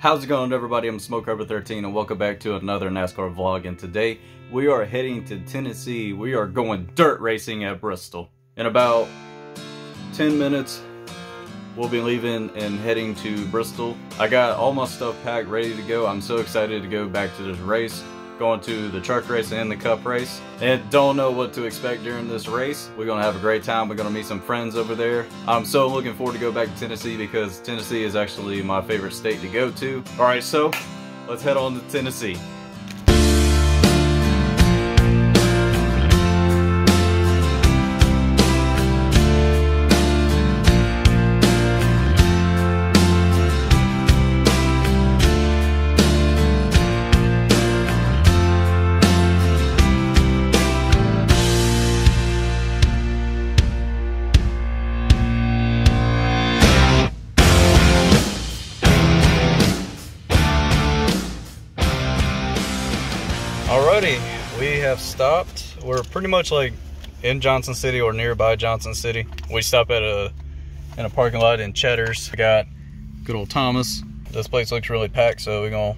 How's it going everybody? I'm SmokeCarbon 13 and welcome back to another NASCAR vlog and today we are heading to Tennessee. We are going dirt racing at Bristol. In about 10 minutes we'll be leaving and heading to Bristol. I got all my stuff packed ready to go. I'm so excited to go back to this race going to the truck race and the cup race. And don't know what to expect during this race. We're gonna have a great time. We're gonna meet some friends over there. I'm so looking forward to go back to tennessee because tennessee is actually my favorite state to go to. All right so let's head on to tennessee have stopped. We're pretty much like in Johnson City or nearby Johnson City. We stop at a in a parking lot in Cheddar's. We got good old Thomas. This place looks really packed, so we're gonna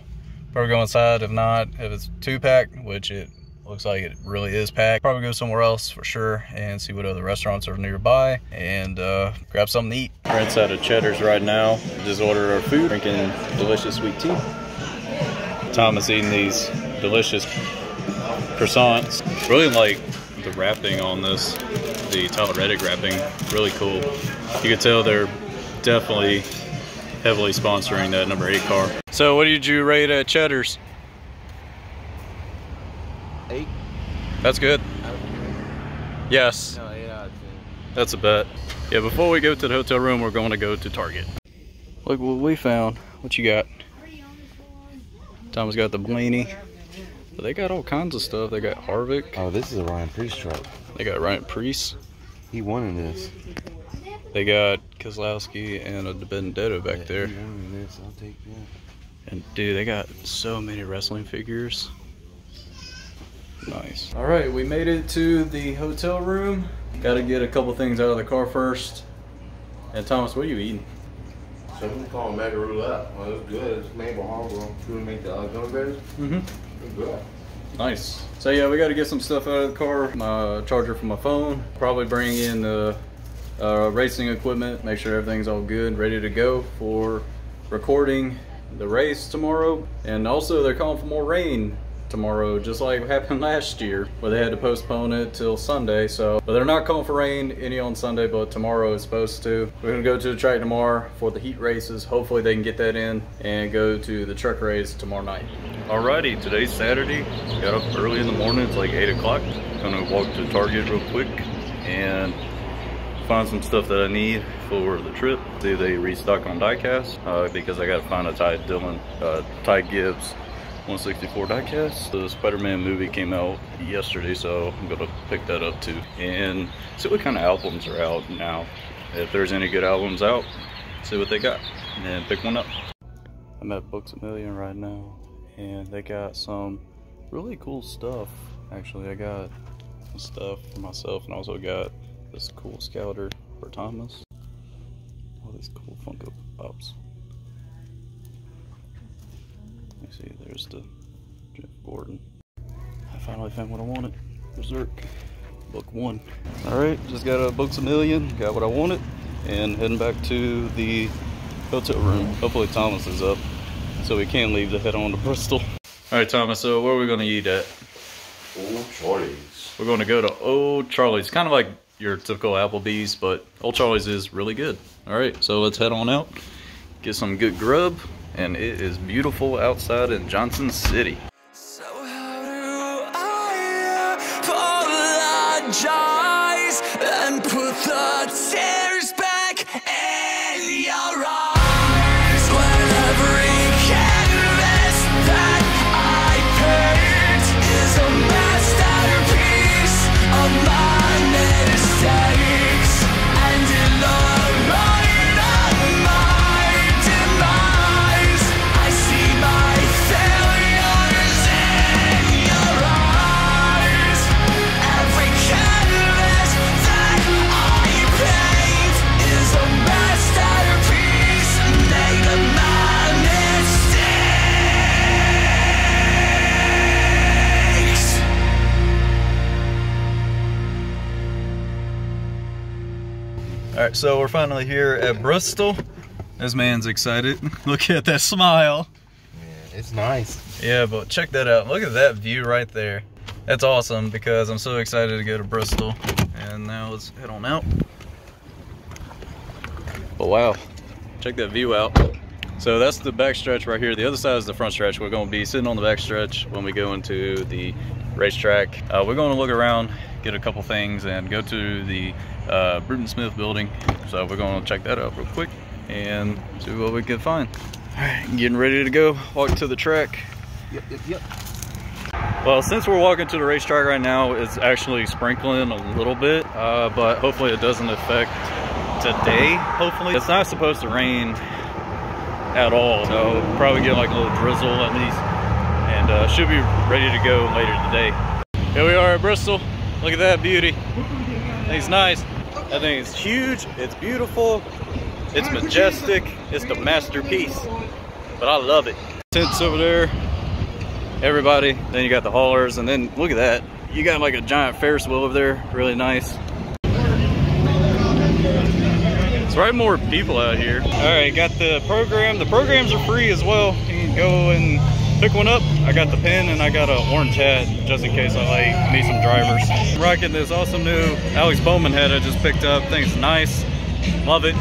probably go inside. If not, if it's too packed, which it looks like it really is packed, probably go somewhere else for sure and see what other restaurants are nearby and uh, grab something to eat. We're inside of Cheddar's right now. Just ordered our food, drinking delicious sweet tea. Thomas eating these delicious croissants. Really like the wrapping on this, the Tyler Reddick wrapping, really cool. You can tell they're definitely heavily sponsoring that number eight car. So what did you rate at Cheddar's? Eight. That's good. Yes, No, eight out of ten. that's a bet. Yeah, before we go to the hotel room, we're going to go to Target. Look what we found. What you got? Tom's got the Blaney. But they got all kinds of stuff. They got Harvick. Oh, this is a Ryan Preece truck. They got Ryan Preece. He won in this. They got Kozlowski and a Benedetto back Yeah, there. He won in this. I'll take that. And dude, they got so many wrestling figures. Nice. All right, we made it to the hotel room. Got to get a couple things out of the car first. And Thomas, what are you eating? Something called call it mega roulette. Well, it's good. It's Maple Harbor. Should we make the uh, gummy bears? Mm-hmm. Nice. So yeah, we got to get some stuff out of the car. My charger for my phone. Probably bring in the uh, racing equipment. Make sure everything's all good, ready to go for recording the race tomorrow. And also, they're calling for more rain tomorrow, just like happened last year, where they had to postpone it till Sunday. So, but they're not calling for rain any on Sunday, but tomorrow is supposed to. We're gonna go to the track tomorrow for the heat races. Hopefully, they can get that in and go to the truck race tomorrow night. Alrighty, today's Saturday. Got up early in the morning. It's like eight o'clock. Gonna walk to Target real quick and find some stuff that I need for the trip. See they restock on diecast uh, because I gotta find a Ty Dillon, uh, Ty Gibbs 164 diecast. The Spider-Man movie came out yesterday, so I'm gonna pick that up too. And see what kind of albums are out now. If there's any good albums out, see what they got and pick one up. I'm at Books a Million right now, and they got some really cool stuff. Actually, I got some stuff for myself, and also got this cool scouter for Thomas. All these cool Funko Pops. Let see, there's the Jeff Gordon. I finally found what I wanted. Berserk. Book one. Alright, just got a Books a Million, got what I wanted, and heading back to the hotel room. Hopefully Thomas is up, so we can leave to head on to Bristol. Alright Thomas, so where are we gonna eat at? Old Charlie's. We're going to go to Old Charlie's. Kind of like your typical Applebee's, but Old Charlie's is really good. All right, so let's head on out, get some good grub, and it is beautiful outside in Johnson City. So apologize uh, and put the right, so we're finally here at Bristol. This man's excited. Look at that smile. Yeah, it's nice. Yeah, but check that out. Look at that view right there. That's awesome because I'm so excited to go to Bristol. And now let's head on out. But wow, check that view out. So that's the back stretch right here. The other side is the front stretch. We're going to be sitting on the back stretch when we go into the racetrack. Uh, we're going to look around, get a couple things, and go to the uh, Bruton Smith building. So we're going to check that out real quick and see what we can find. All right, getting ready to go. Walk to the track. Yep, yep, yep. Well, since we're walking to the racetrack right now, it's actually sprinkling a little bit, uh, but hopefully it doesn't affect today. Hopefully, it's not supposed to rain at all, so probably get like a little drizzle at least, and uh, should be ready to go later today. Here we are at Bristol. Look at that beauty. It's nice. That thing is huge. It's beautiful. It's majestic. It's the masterpiece. But I love it. Tents over there everybody. Then you got the haulers, and then look at that. You got like a giant Ferris wheel over there, really nice. It's right more people out here. All right, got the program. The programs are free as well. You can go and pick one up. I got the pen and I got a orange hat just in case I like need some drivers. I'm rocking this awesome new Alex Bowman hat I just picked up. Thing's nice. Love it.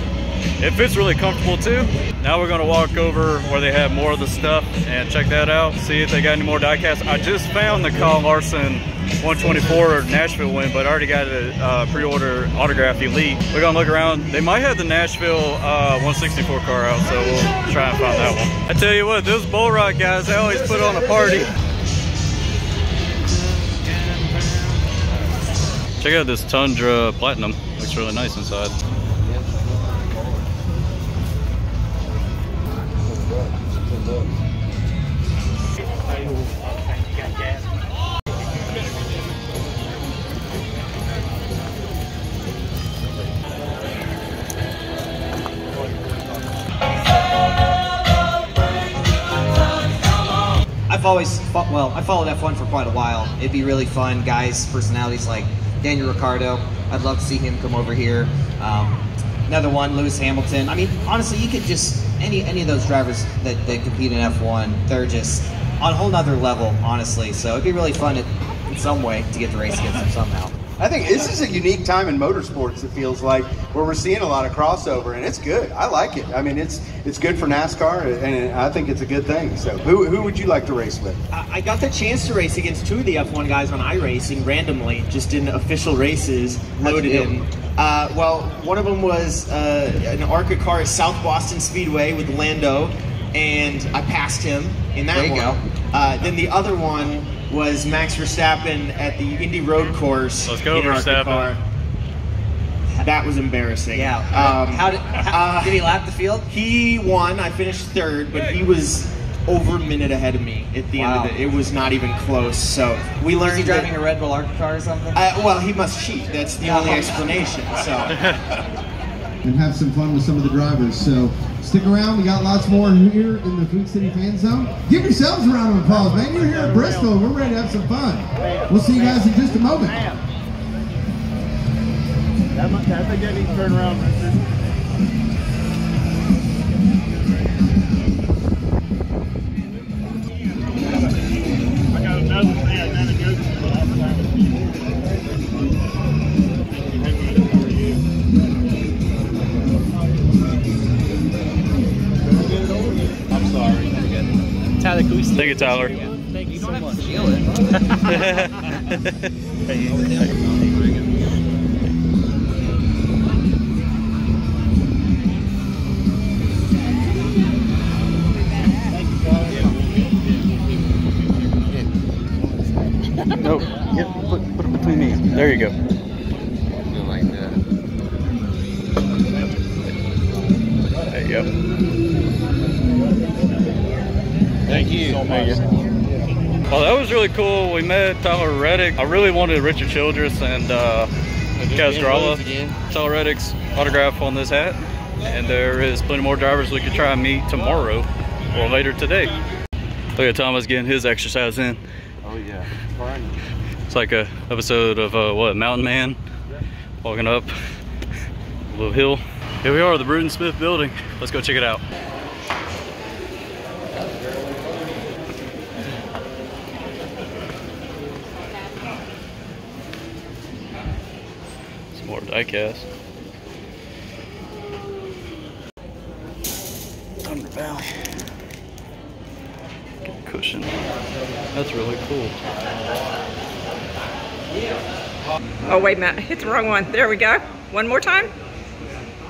It fits really comfortable too. Now we're gonna walk over where they have more of the stuff and check that out. See if they got any more diecasts. I just found the Kyle Larson 124 Nashville win, but I already got a uh, pre-order autograph elite. We're gonna look around. They might have the Nashville uh, 164 car out, so we'll try and find that one. I tell you what, those Bull Rock guys, they always put on a party. Check out this Tundra Platinum. Looks really nice inside. I've always well, I followed F1 for quite a while. It'd be really fun, guys. Personalities like Daniel Ricciardo. I'd love to see him come over here. Um, another one, Lewis Hamilton. I mean, honestly, you could just any any of those drivers that, that compete in F1. They're just on a whole nother level, honestly. So it'd be really fun in, in some way to get to race against them somehow. I think this is a unique time in motorsports. It feels like where we're seeing a lot of crossover, and it's good. I like it. I mean, it's it's good for NASCAR, and I think it's a good thing. So, who, who would you like to race with? I I got the chance to race against two of the F1 guys on iRacing randomly, just in official races, loaded in. Uh, well, one of them was uh, an ARCA car at South Boston Speedway with Lando, and I passed him in that There you one. go. Uh, then the other one was Max Verstappen at the Indy Road Course. Let's go, in Verstappen. car. That was embarrassing. Yeah. Um, how did how, uh, did he lap the field? he won. I finished third, but he was over a minute ahead of me at the Wow. end of it. It was not even close. So we learned. Was he that- driving a Red Bull Arca car or something? uh, well, he must cheat. That's the only explanation. So and have some fun with some of the drivers. So stick around. We got lots more here in the Food City Fan Zone. Give yourselves a round of applause, man. You're here at Bristol. We're ready to have some fun. We'll see you guys in just a moment. Thank you, Tyler. Nope. Get, put, put it between these. There you go. Thank you. Well, that was really cool. We met Tyler Reddick. I really wanted Richard Childress and uh, Castralla. again. Tyler Reddick's autograph on this hat. And there is plenty more drivers we could try and meet tomorrow or later today. Look at Thomas getting his exercise in. Oh yeah. Fine. It's like a episode of uh, what Mountain Man, walking up. A little hill. Here we are, the Bruton Smith building. Let's go check it out. More diecast. Thunder Valley. Get a cushion. That's really cool. Oh, wait a minute. Hit the wrong one. There we go. One more time.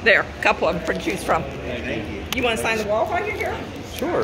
There. A couple of them for to choose from. You want to sign the wall while you're here? Sure.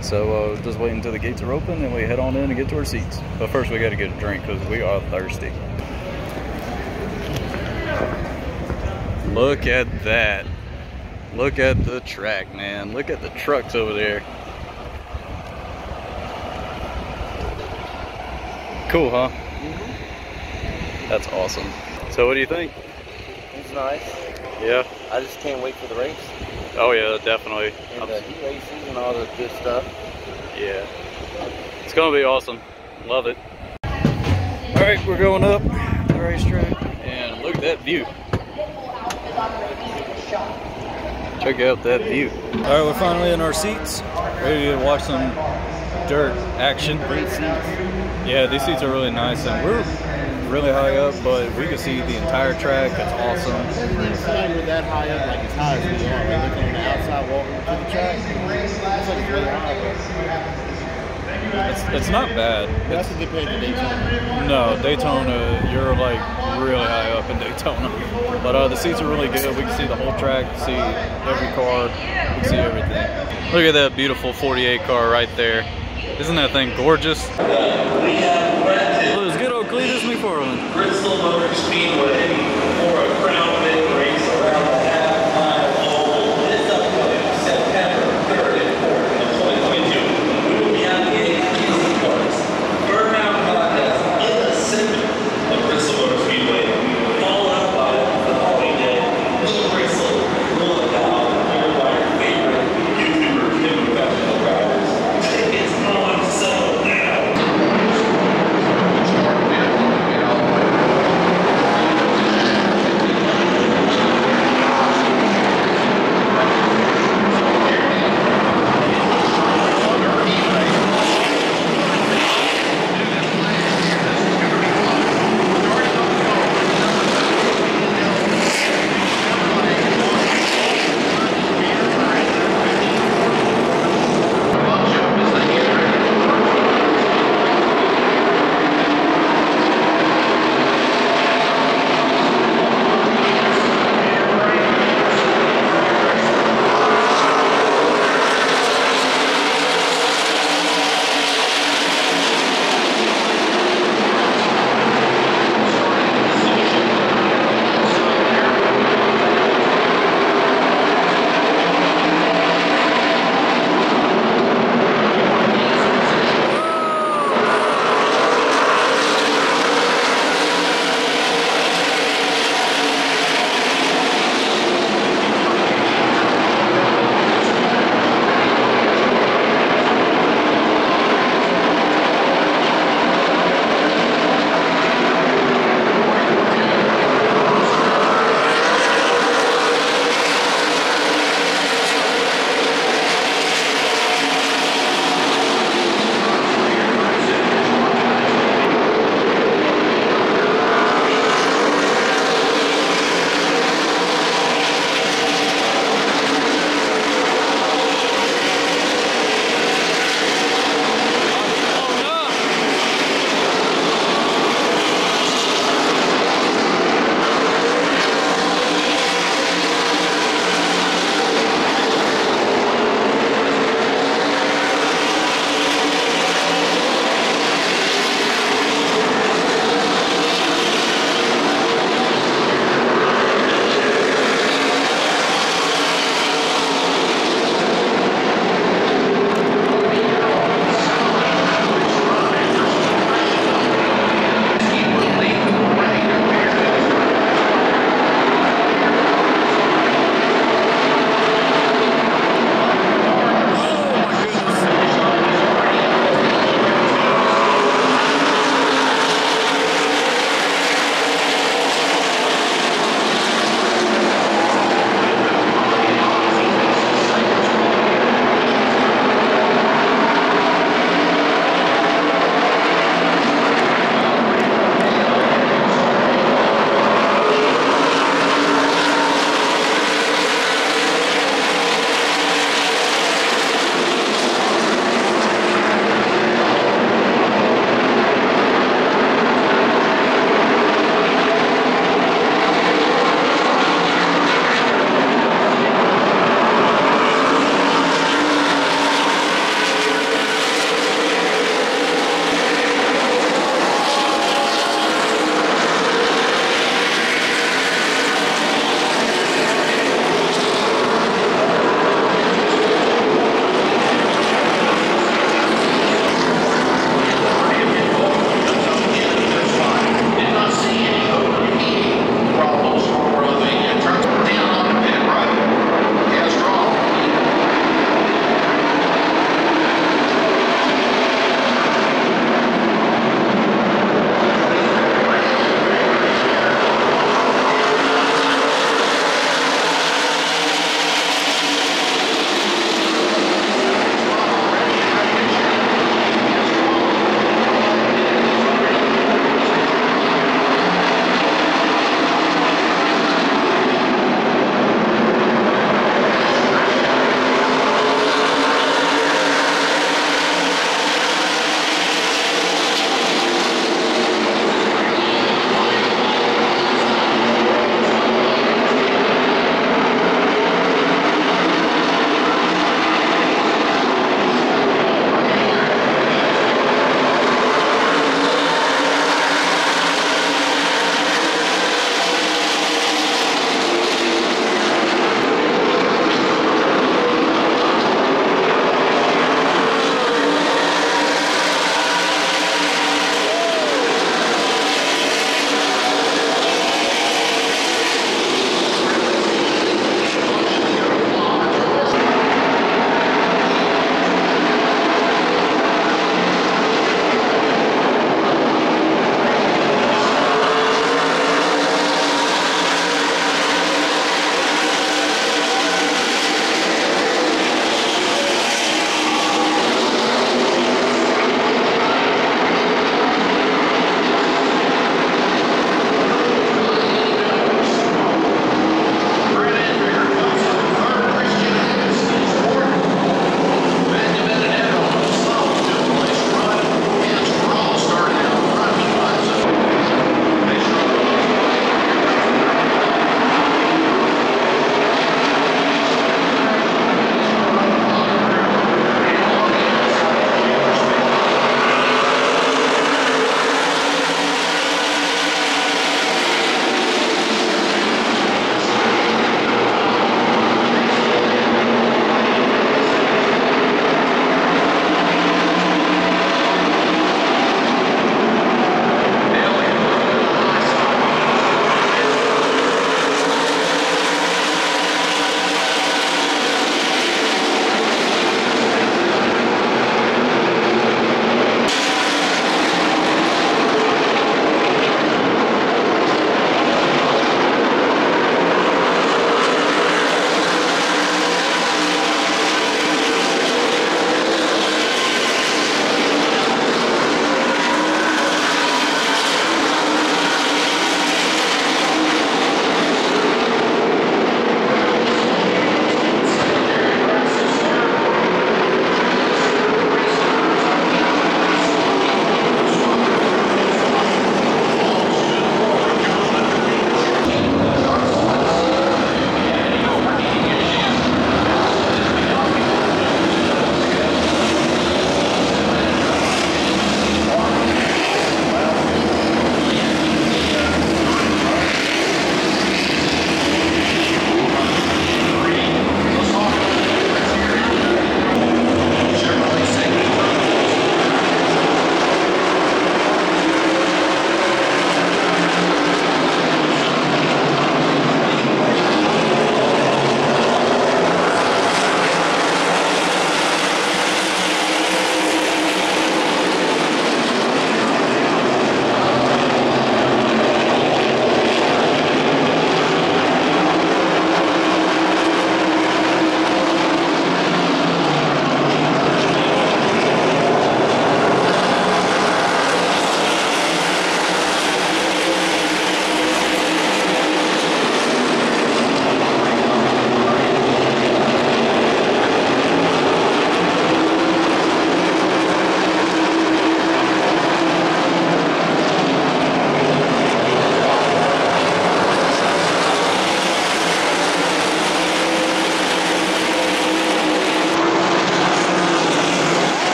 So, uh, just wait until the gates are open and we head on in and get to our seats. But first, we got to get a drink because we are thirsty. Look at that. Look at the track, man. Look at the trucks over there. Cool, huh? That's awesome. So what do you think? It's nice. Yeah. I just can't wait for the race Oh yeah, definitely. and the heat races and all the good stuff. Yeah. It's gonna be awesome. Love it. All right, we're going up the racetrack and look at that view. Check out that view. All right, we're finally in our seats, ready to watch some dirt action. Great seats. Yeah, these seats are really nice, and we're really high up, but we can see the entire track. It's awesome. We're that high up, like as high as are. On the outside, walking to the track. It's like really high. It's, it's not bad. That's place to Daytona. No, Daytona, you're like really high up in Daytona. But uh, the seats are really good. We can see the whole track, see every car, we can see everything. Look at that beautiful 48 car right there. Isn't that thing gorgeous? Cleetus McFarland. Bristol Motor Speedway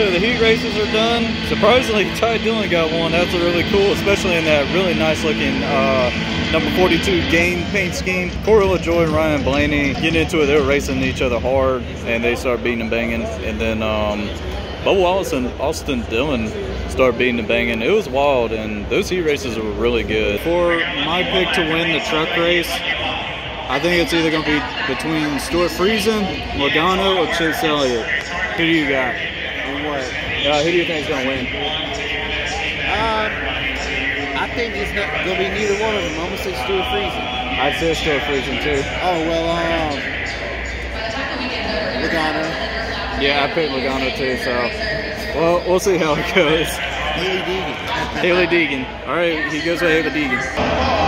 so the heat races are done. Surprisingly, Ty Dillon got one. That's really cool, especially in that really nice looking uh, number 42 game paint scheme. Corey LaJoie and Ryan Blaney getting into it. They were racing each other hard, and they started beating and banging. And then um, Wallace and Austin Dillon started beating and banging. It was wild, and those heat races were really good. For my pick to win the truck race, I think it's either going to be between Stewart Friesen, Logano, or Chase Elliott. Who do you got? Uh, who do you think is going to win? Um, I think it's not gonna be neither one of them. I'm gonna say Stewart Friesen. I'd say Stewart Friesen too. Oh well, um, Logano, Yeah, I picked Logano too. So, well, we'll see how it goes. Hailie Deegan. Hailie Deegan. All right, he goes with Hailie Deegan.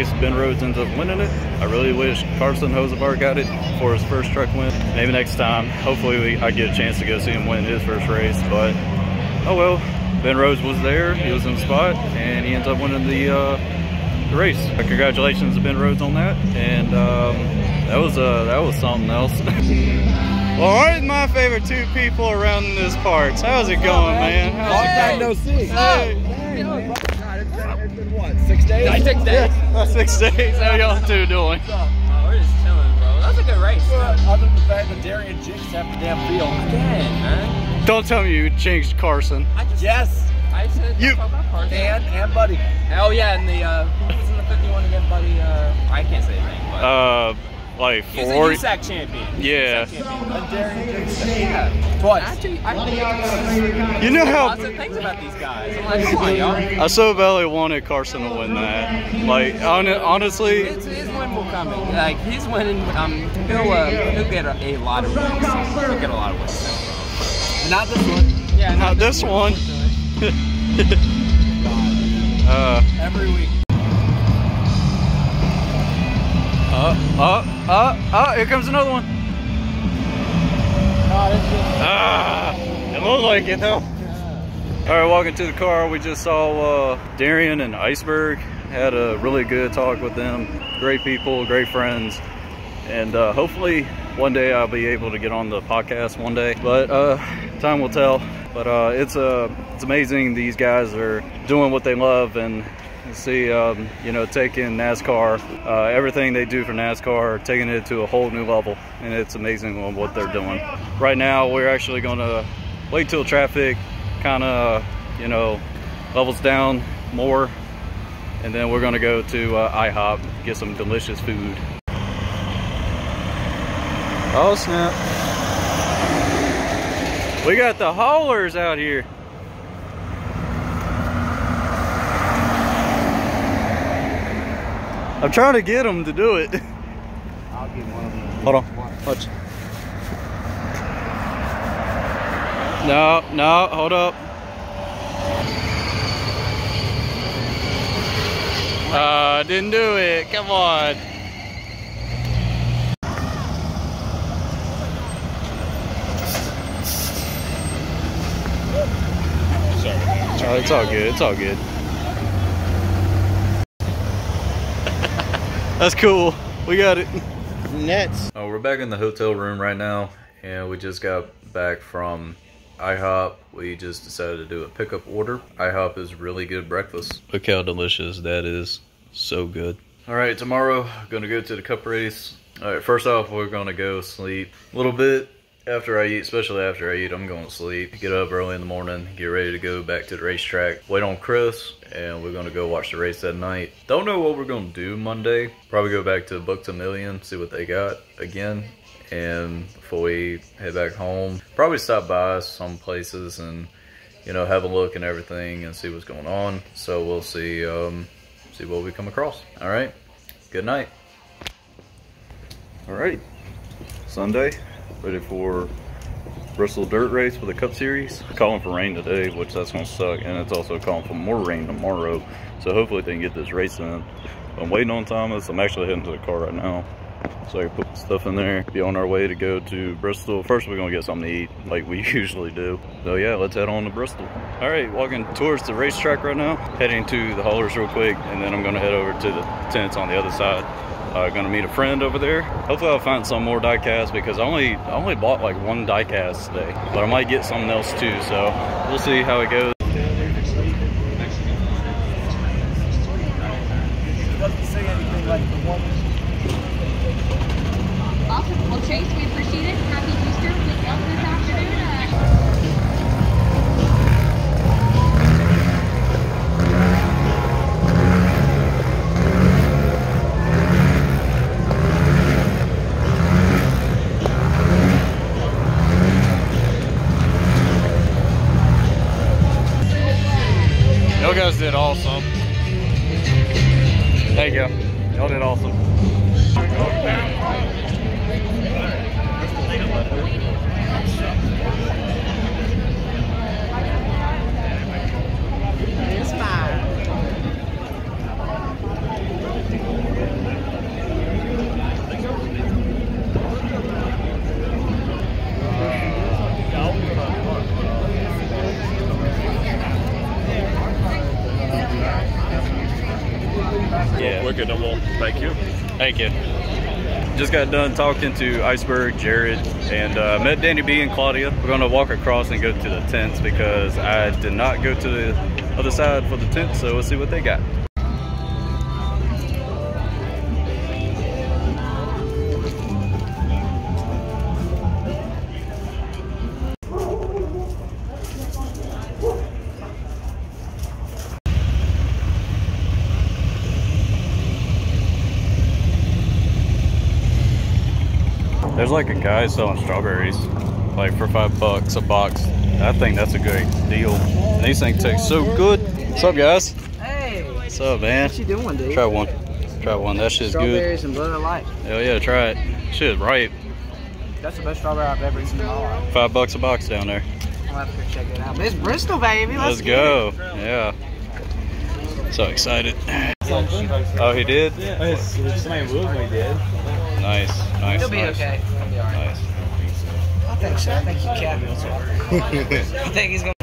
Race. Ben Rhodes ends up winning it. I really wish Carson Hocevar got it for his first truck win. Maybe next time. Hopefully we, I get a chance to go see him win his first race. But oh well. Ben Rhodes was there. He was in the spot, and he ends up winning the, uh, the race. Congratulations to Ben Rhodes on that. And um, that was uh, that was something else. well, aren't my favorite two people around in this parts? How's it going, man? How's Long it time going? no see. Hey. It's been what, six days? Yeah, six days. Six days. How y'all two doing? Oh, we're just chilling, bro. That's a good race. other than the fact that Darian jinxed half the damn field. Again, man. Don't tell me you changed Carson. yes. I said You- talk about Carson. And, and Buddy. Oh yeah, and the uh, who was in the 51 again, buddy? Uh, I can't say his name, but Uh, like he's a four. USAC champion. Yeah. USAC champion. And Darian jinxed. Yeah. Twice. Actually, I You know how- lots of things about these guys. I'm like, come on, y'all. I so badly wanted Carson to win that. Like, hon- honestly, His, his win will come. in. Like he's winning. Um, he'll uh, he'll get a, a lot of wins. He'll get a lot of wins. Not this one. Yeah, not this one. uh, Every week. uh, uh, uh, uh, here comes another one. like it though. All right, walking to the car, we just saw uh, Darian and Iceberg. Had a really good talk with them. Great people, great friends, and uh, hopefully one day I'll be able to get on the podcast one day. But uh, time will tell. But uh, it's uh, it's amazing these guys are doing what they love and see um, you know taking NASCAR uh, everything they do for NASCAR taking it to a whole new level and it's amazing what they're doing. Right now we're actually gonna wait till traffic kind of you know levels down more and then we're gonna go to uh, IHOP get some delicious food. Oh snap. We got the haulers out here. I'm trying to get them to do it. I'll get one of them. Hold on. Watch. No, no, hold up. Uh, didn't do it. Come on. Oh, it's all good. It's all good. That's cool. We got it. Nets. Oh, we're back in the hotel room right now, and we just got back from IHOP. We just decided to do a pickup order. IHOP is really good breakfast. Look how delicious that is. So good. All right, tomorrow gonna go to the cup race. All right, first off, we're gonna go sleep a little bit after I eat, especially after I eat. I'm going to sleep. Get up early in the morning, get ready to go back to the racetrack. Wait on Chris, and we're gonna go watch the race that night. Don't know what we're gonna do Monday. Probably go back to Books-A-Million, see what they got again. And before we head back home, probably stop by some places and you know have a look and everything and see what's going on. So we'll see um, see what we come across. All right. Good night. All right. Sunday, ready for Bristol Dirt Race for the Cup Series. Calling for rain today, which that's gonna suck, and it's also calling for more rain tomorrow. So hopefully they can get this race in. I'm waiting on Thomas. I'm actually heading to the car right now. So I can put stuff in there, be on our way to go to Bristol. First we're gonna get something to eat, like we usually do. So yeah, let's head on to Bristol. All right, walking towards the racetrack right now. Heading to the haulers real quick, and then I'm gonna head over to the tents on the other side. Uh, gonna meet a friend over there. Hopefully I'll find some more diecast because I only I only bought like one diecast today, but I might get something else too. So we'll see how it goes. Talking to Iceberg, Jared, and uh, met Danny B and Claudia. We're gonna walk across and go to the tents because I did not go to the other side for the tent, so we'll see what they got. There's like a guy selling strawberries, like for five bucks a box. I think that's a great deal. And these things taste so good. What's up, guys? Hey. What's up, man? What you doing, dude? Try one. Try one. That shit's good. Strawberries and Bud Light. Hell yeah, try it. Shit, right. That's the best strawberry I've ever eaten in my life. Five bucks a box down there. I'll have to go check it out. But it's Bristol, baby. Let's, Let's go. it. Yeah. So excited. Oh, he did? Somebody moved me, did. Nice, nice. He'll be nice. okay. Think so. I think he can. I think he's gonna.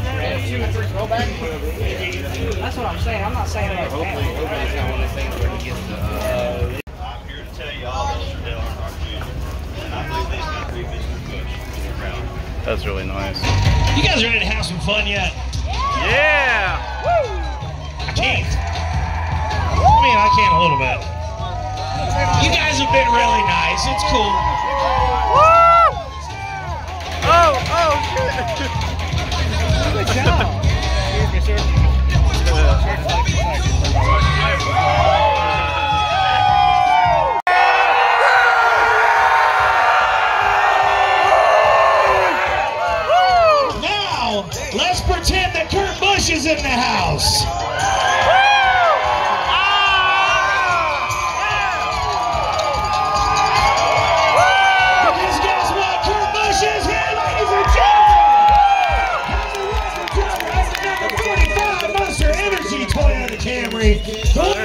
That's what I'm saying. I'm not saying that. Hopefully, hopefully it's not one of the things where he gets the. Uh, I'm here to tell you all that Chanel are our future. And I believe these can be Mr. Busch in the crowd. That's really nice. You guys ready to have some fun yet? Yeah! Woo. I can't. I mean, I can't a little bit. You guys have been really nice. It's cool. Oh, oh, shit. Good job. Now, Toyota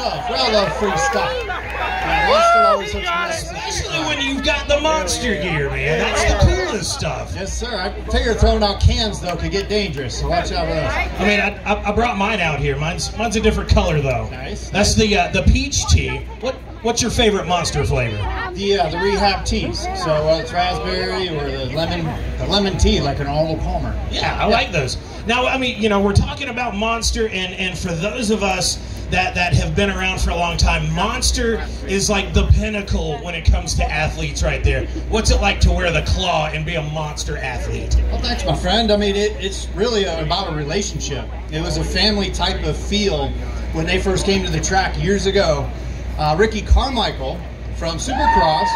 stuff? We all love free stuff. Man, Monster always. Especially when you've got the monster gear, man. That's the coolest stuff. Yes, sir. I figure throwing out cans though could get dangerous, so watch out for those. I mean, I, I, brought mine out here. Mine's mine's a different color though. Nice. That's the uh, the peach tea. What what's your favorite monster flavor? The uh, the rehab teas. So uh, it's raspberry or the lemon the lemon tea like an Arnold Palmer. Yeah, I like those. Now, I mean, you know, we're talking about Monster, and and for those of us that that have been around for a long time, Monster is like the pinnacle when it comes to athletes, right there. What's it like to wear the claw and be a monster athlete? Well, thanks, my friend. I mean, it, it's really about a relationship. It was a family type of feel when they first came to the track years ago. Uh, Ricky Carmichael from Supercross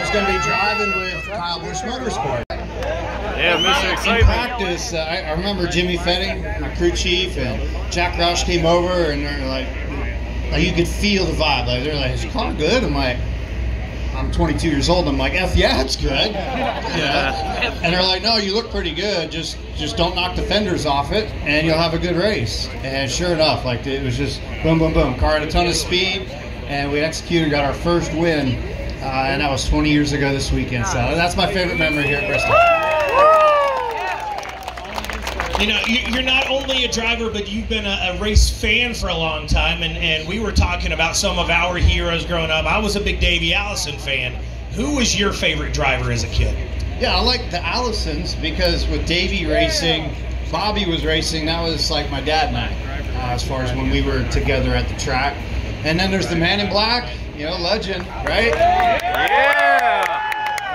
was going to be driving with Kyle Busch Motorsport. Yeah, Mr. In practice, uh, I, I remember Jimmy Fennig, my crew chief, and Jack Roush came over, and they're like, like you could feel the vibe. Like they're like, "Is your car good?" I'm like, I'm 22 years old. I'm like, "F yeah, it's good." Yeah. And they're like, "No, you look pretty good. Just just don't knock the fenders off it, and you'll have a good race." And sure enough, like it was just boom, boom, boom. Car had a ton of speed, and we executed, got our first win. Uh, and that was 20 years ago this weekend. So that's my favorite memory here at Bristol. You know, you- you're not only a driver, but you've been a, a race fan for a long time. And, and we were talking about some of our heroes growing up. I was a big Davey Allison fan. Who was your favorite driver as a kid? Yeah, I like the Allisons because with Davey racing, Bobby was racing. That was like my dad and I, uh, as far as when we were together at the track. And then there's the Man in Black, you know, legend, right? Yeah.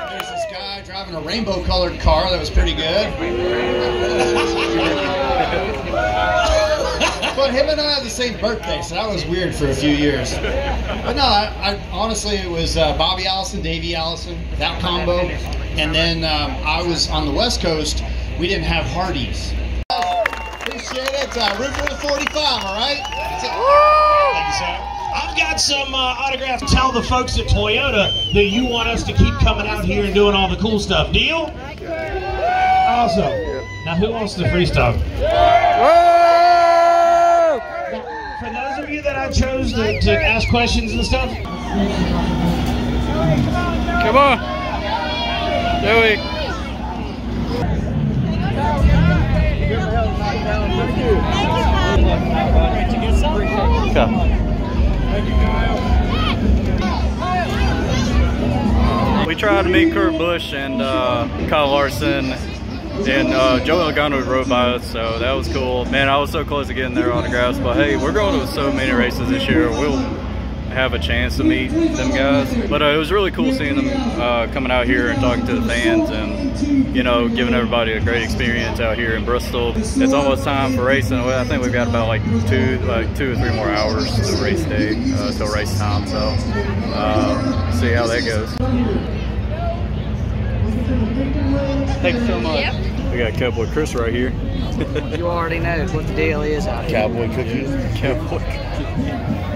There's this guy driving a rainbow-colored car that was pretty good. but him and I have the same birthday, so that was weird for a few years. But no, I, I honestly it was uh, Bobby Allison, Davey Allison, that combo, and then um, I was on the West Coast. We didn't have Hardee's. Appreciate it. Uh, root for the 45. All right. Thank you, sir. I've got some uh, autographs. Tell the folks at Toyota that you want us to keep coming out here and doing all the cool stuff. Deal? Awesome. Now, who wants the freestyle? For those of you that I chose to, to ask questions and stuff. Come on. Joey. Come. We tried to meet Kurt Busch and uh, Kyle Larson, and uh, Joe Logano rode by us, so that was cool. Man, I was so close to getting their autographs, but hey, we're going to so many races this year. We'll have a chance to meet them guys. But uh, it was really cool seeing them uh, coming out here and talking to the fans and, you know, giving everybody a great experience out here in Bristol. It's almost time for racing. Well, I think we've got about like two, like two or three more hours to race day, uh, till race time. So, uh, see how that goes. Thank you so much. We got Cowboy Chris right here. You already know what the deal is out here. Cowboy cookies. Cowboy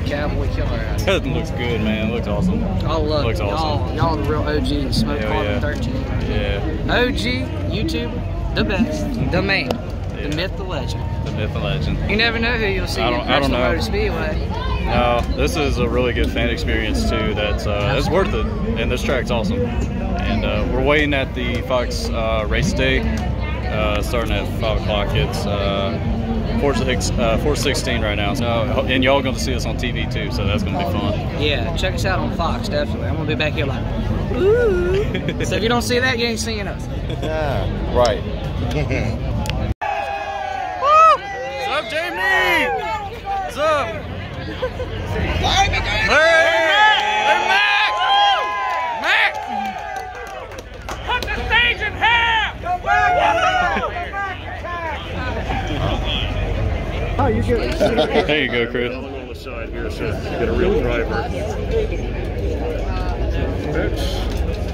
Cowboy killer. That looks good, man. It looks awesome. Oh look, looks y'all, awesome. y'all the real OG Smoke Hell Carbon yeah. 13. Yeah. OG YouTube, the best, the man, the myth, the legend. The myth and legend. You never know who you'll see I at don't- I don't Bristol know. Motor Speedway. No, this is a really good fan experience too. That's uh, it's worth it, and this track's awesome. And uh, we're waiting at the Fox uh, race day, uh, starting at five o'clock. It's uh, uh, four sixteen right now. So, and y'all going to see us on TV too, so that's going to be fun. Yeah, check us out on Fox, definitely. I'm gonna be back here like, ooh. so if you don't see that, you ain't seeing us. Yeah, right. What's up, Jamie? What's up? Hey, hey, Mac! Mac! Put the stage in half! Go Oh, you good? There you go, Chris. on the side here so get a real driver.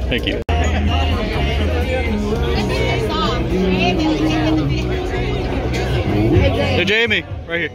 Thank you. Hey, Jamie, right here.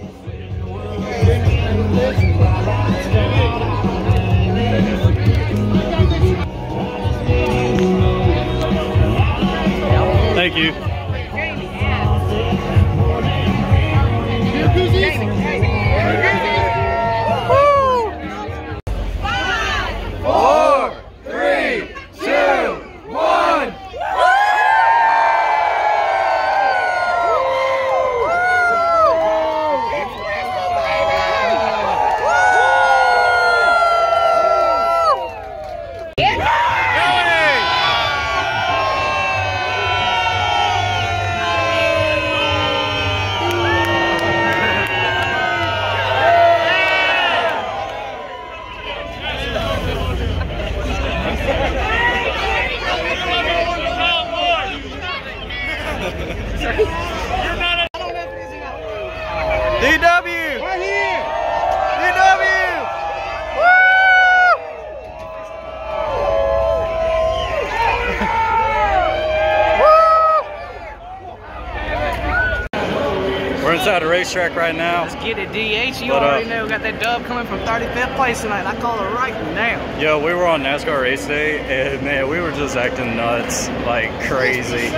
Right now. Let's get it, DH. You What up? already know. we Got that dub coming from 35th place tonight. I call it right now. Yo, we were on NASCAR race day, and man, we were just acting nuts like crazy.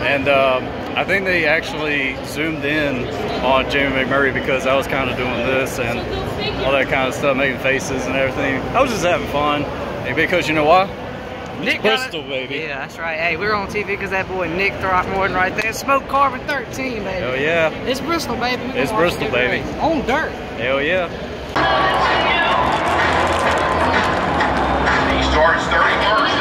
And um, I think they actually zoomed in on Jamie McMurray because I was kind of doing this and all that kind of stuff, making faces and everything. I was just having fun, and because you know why? Nick got Bristol, baby. Yeah, that's right. Hey, we were on TV because that boy Nick Throckmorton right there. SmokeCarbon 13, baby. Hell yeah. It's Bristol, baby. We gonna It's Bristol, baby. race. On dirt. Hell yeah. He starts 31st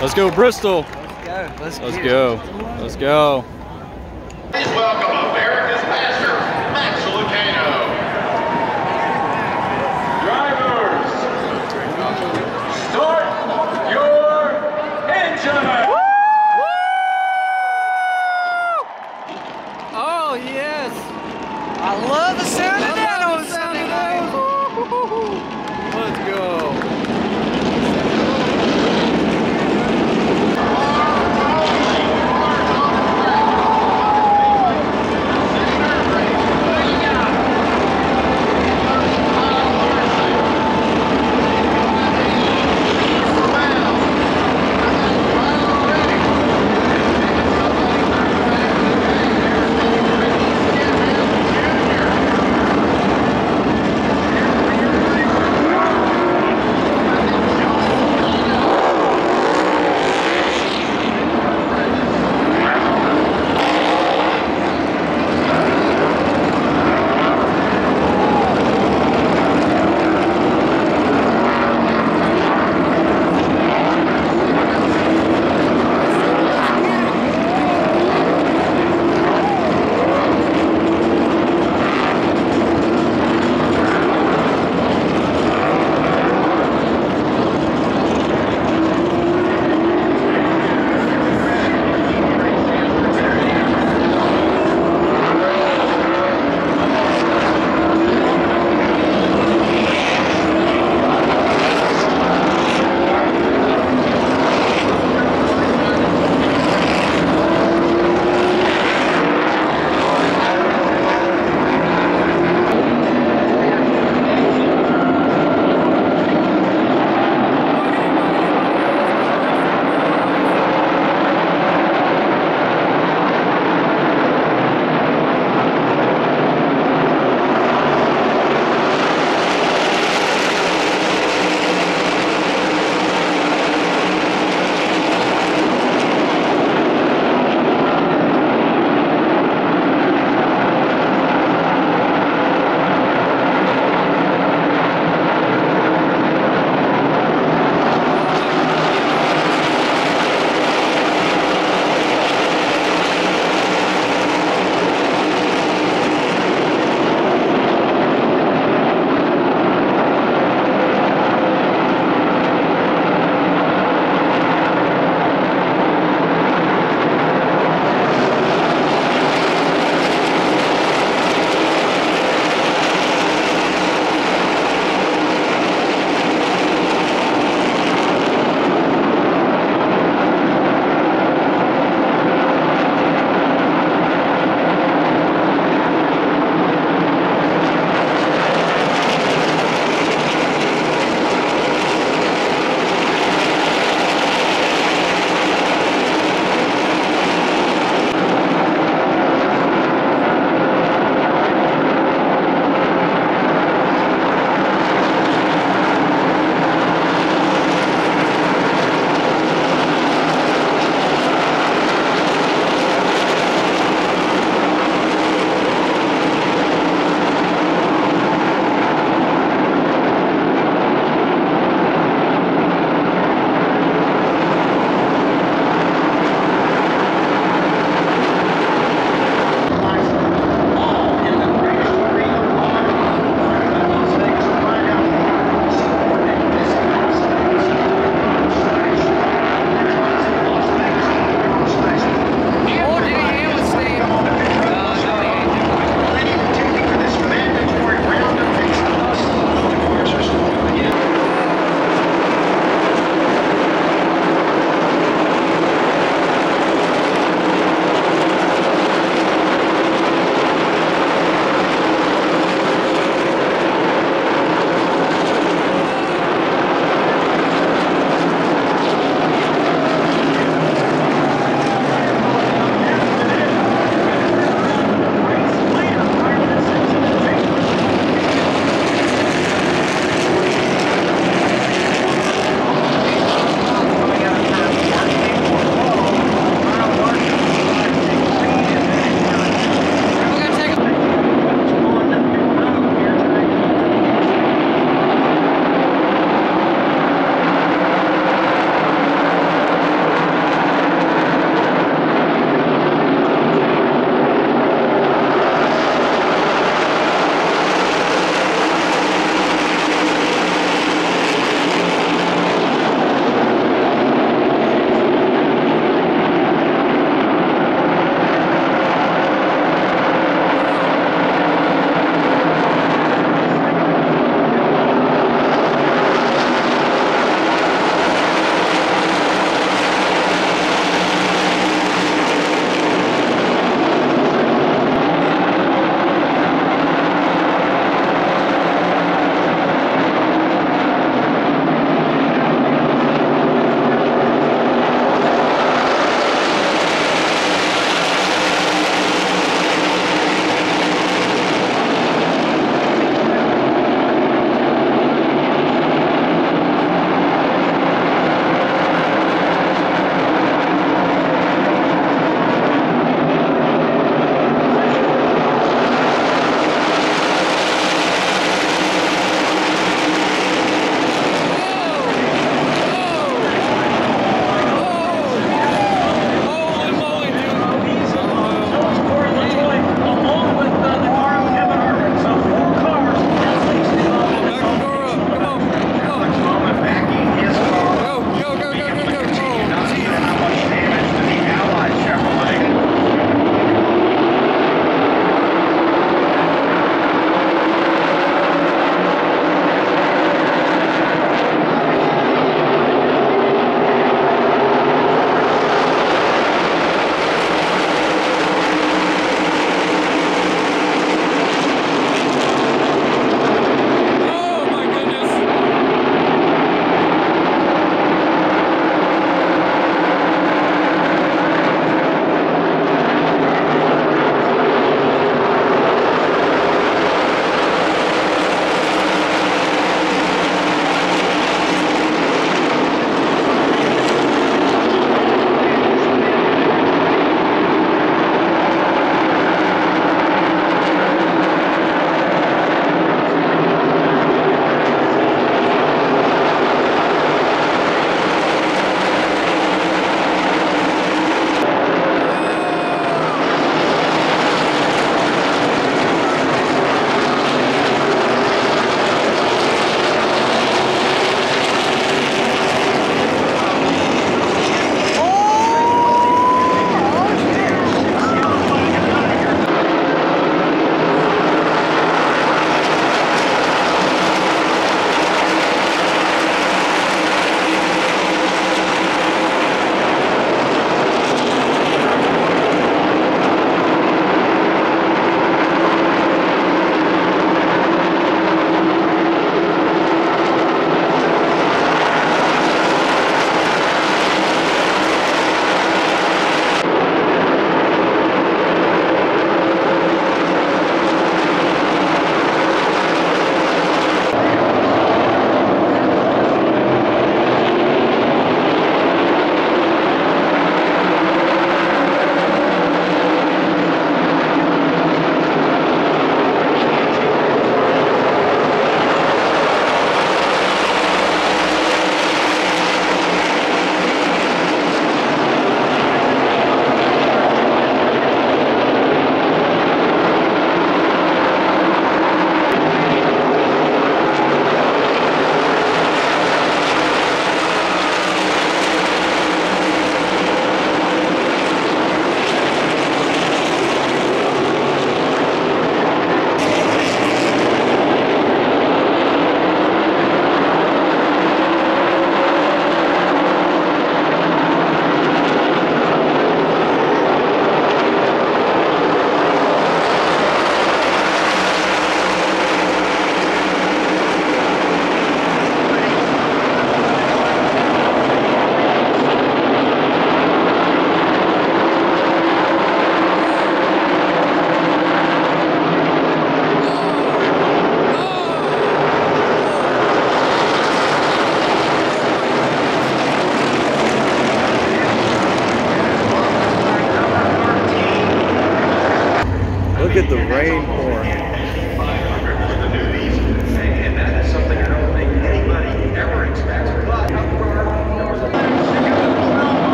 Let's go, Bristol. Let's go, Let's go. Let's go.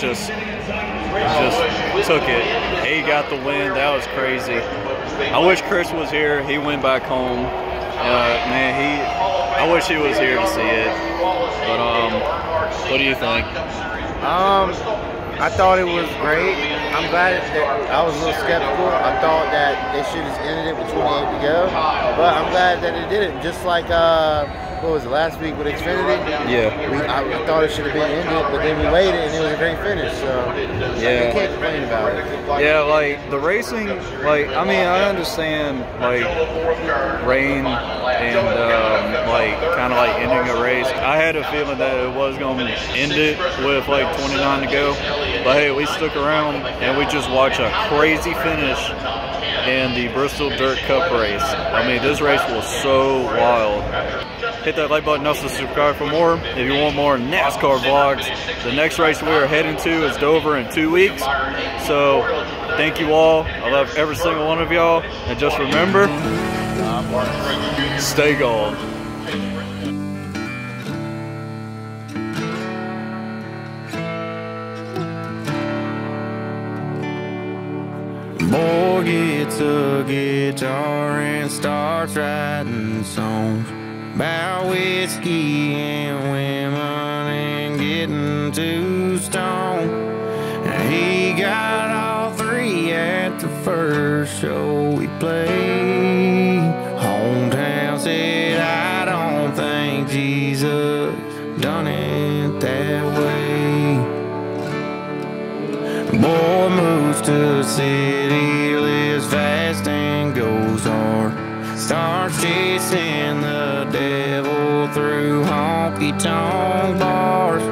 Just just took it. He got the win. That was crazy. I wish Chris was here. He went back home. Uh, man, he. I wish he was here to see it. But um, what do you think? Um, I thought it was great. I'm glad that I was a little skeptical. I thought that they should have ended it with 28 to go, but I'm glad that it didn't. Just like uh, what was it last week with Xfinity? Yeah. We, I, I thought it should have been ended, but then we waited and it was a great finish. So Yeah. we can't complain about it. Yeah, like the racing, like I mean, I understand like rain and um, like kind of like ending a race. I had a feeling that it was gonna end it with like 29 to go, but hey, we stuck around and we just watched a crazy finish in the Bristol Dirt Cup race. I mean, this race was so wild. Hit that like button also subscribe for more. If you want more NASCAR vlogs, the next race we are heading to is Dover in two weeks. So thank you all. I love every single one of y'all. And just remember, stay gold. Boy gets a guitar and starts writing songs. About whiskey and women and getting too stoned. And he got all three at the first show we played. Hometown said, I don't think Jesus done it that way. Boy moves to the city, lives fast and goes hard. Starts chasing the devil through honky tonk bars,